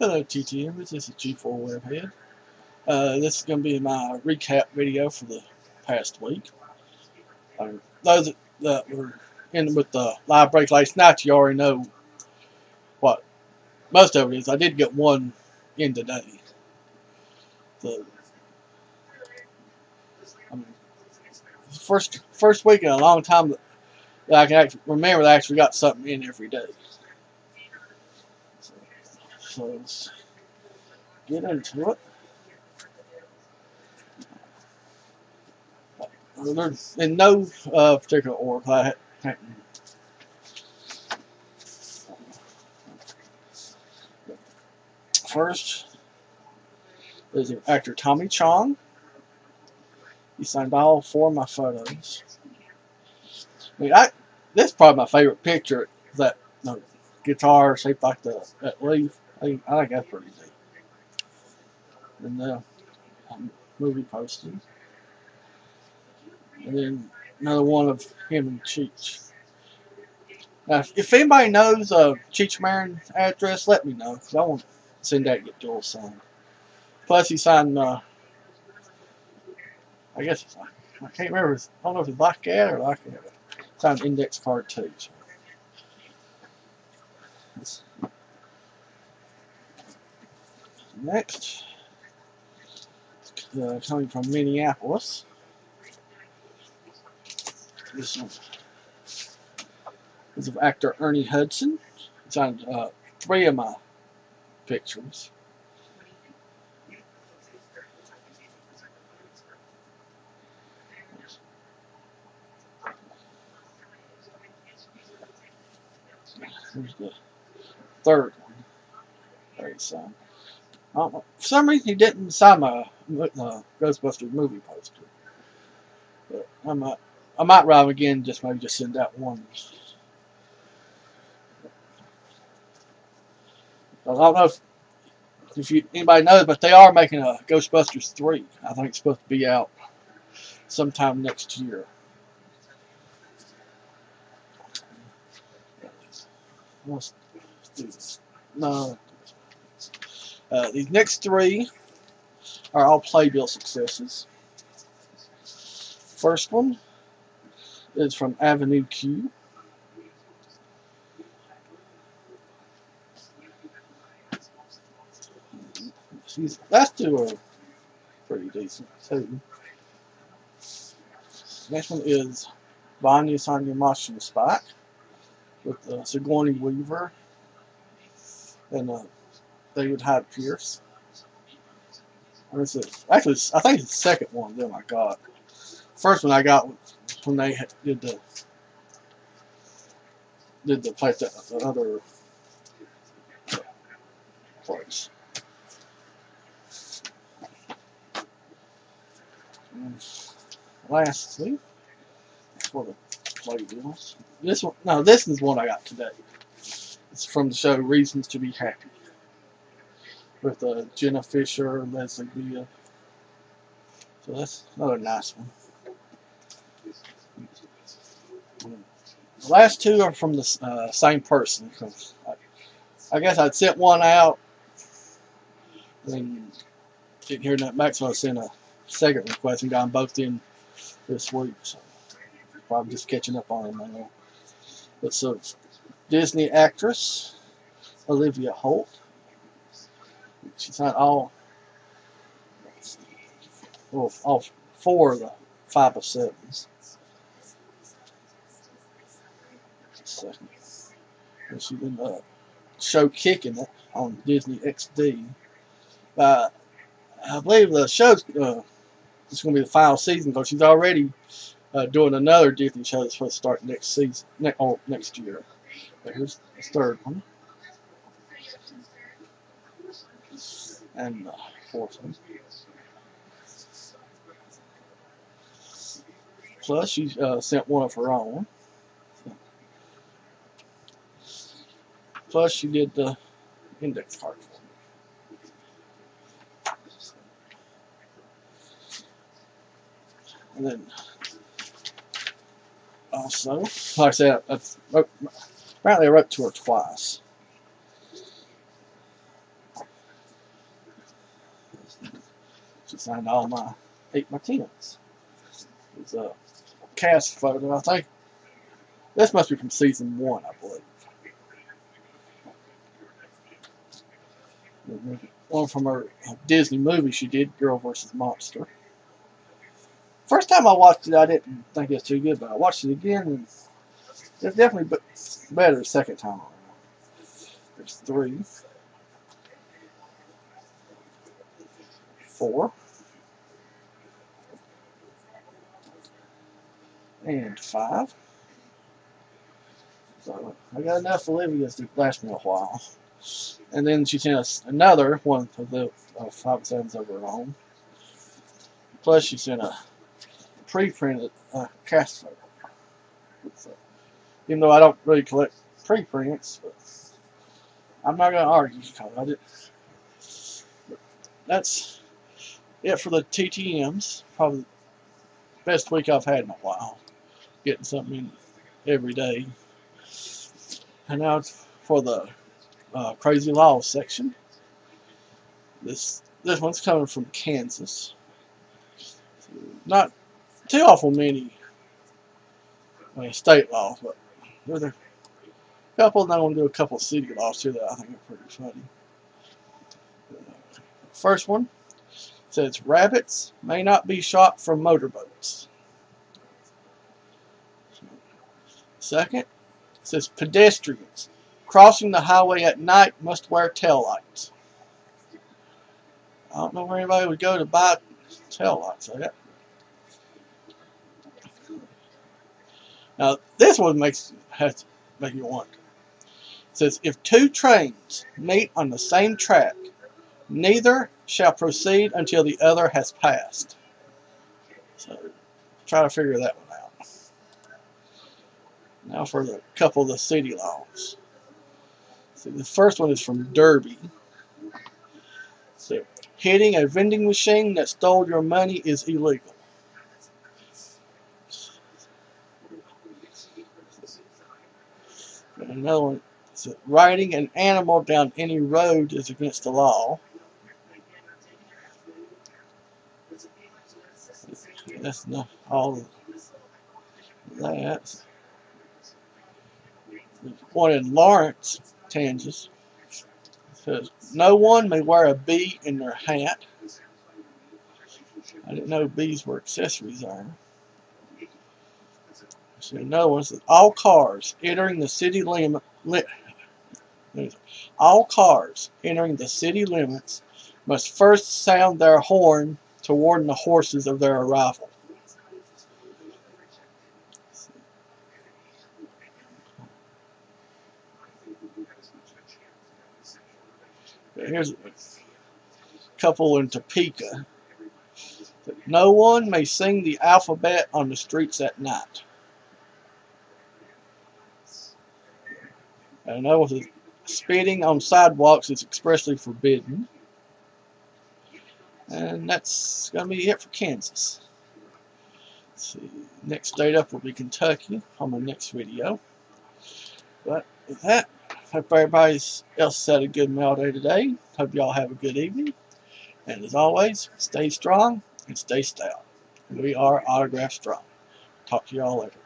Hello TTM, this is G4 Webbhead. Uh, this is going to be my recap video for the past week. Um, those that, that were in with the live break last night, you already know what most of it is. I did get one in today. I mean, first first week in a long time that I can actually remember that I actually got something in every day. So let's get into it. There's in no uh, particular order. I First is actor Tommy Chong. He signed all four of my photos. I mean, I this is probably my favorite picture. That no, guitar shaped like the that leaf. I, I think that's pretty neat. And the um, movie posters. And then another one of him and Cheech. Now, if anybody knows uh, Cheech Marin's address, let me know, because I want to send that get Joel signed. Plus, he signed, uh, I guess, I can't remember, I don't know if it's Black Cat or Black Cat. Signed index card too. So. Next, uh, coming from Minneapolis. This one is of actor Ernie Hudson. It's on uh, three of my pictures. Here's the third one. There you go. Uh, for some reason, he didn't sign my uh, Ghostbusters movie poster. But I might, I might write again. Just maybe just send that one. I don't know if, if you, anybody knows, but they are making a Ghostbusters 3. I think it's supposed to be out sometime next year. Let's do this. No. Uh, these next three are all playbill successes. First one is from Avenue Q. These last two are pretty decent too. Next one is Vanya Sonia Masha Spike with the Sigourney Weaver and uh, David Hyde Pierce. And it's a, actually, I think it's the second one oh of them I got. First one I got when they did the did the place at the other place. Lastly, for the playbills. This one, no, this is one I got today. It's from the show Reasons to Be Happy with uh, Jenna Fischer, Leslie Bibb. So that's another nice one. The last two are from the uh, same person. I, I, guess I'd sent one out and didn't hear that back, sent a second request and got them both in this week. So probably just catching up on them now. But so Disney actress Olivia Holt she's not all well, all four of the five of sevens. Second. And she's been uh, show Kickin' It on Disney XD. Uh, I believe the show's uh, it's going to be the final season because she's already uh, doing another Disney show that's supposed to start next season, ne oh, next year. But here's the third one. And the. Plus, she uh, sent one of her own. Plus, she did the index card for me. And then, also, like I said, I wrote, apparently I wrote to her twice. Signed all my eight tens. It's a cast photo, I think. This must be from season one, I believe. One from her Disney movie she did, Girl vs. Monster. First time I watched it, I didn't think it was too good, but I watched it again, and it's definitely better the second time There's three. Four. And five. So I got enough Olivia's to last me a while. And then she sent us another one of the uh, five sevens over at home. Plus she sent a pre-printed uh, cast. So, even though I don't really collect pre-prints, but I'm not going to argue about it. That's it for the TTMs. Probably the best week I've had in a while. Getting something in every day. And now it's for the uh, Crazy Laws section. This this one's coming from Kansas. Not too awful many state laws, but there's a couple, and I want to do a couple city laws too that I think are pretty funny. First one says rabbits may not be shot from motorboats. Second says pedestrians crossing the highway at night must wear tail lights. I don't know where anybody would go to buy tail lights. Now this one makes has make you wonder. It says if two trains meet on the same track, neither shall proceed until the other has passed. So try to figure that one. Now for the couple of the city laws. So the first one is from Derby. So hitting a vending machine that stole your money is illegal. another one so riding an animal down any road is against the law. That's not all that. One in Lawrence, Kansas says no one may wear a bee in their hat. I didn't know bees were accessories are. So another one says all cars entering the city limit, li all cars entering the city limits must first sound their horn to warn the horses of their arrival. Here's a couple in Topeka. No one may sing the alphabet on the streets at night. And that was spitting on sidewalks is expressly forbidden. And that's going to be it for Kansas. Let's see. Next state up will be Kentucky on my next video. But that, hope everybody else had a good mail day today. Hope y'all have a good evening. And as always, stay strong and stay stout. We are Autograph Strong. Talk to y'all later.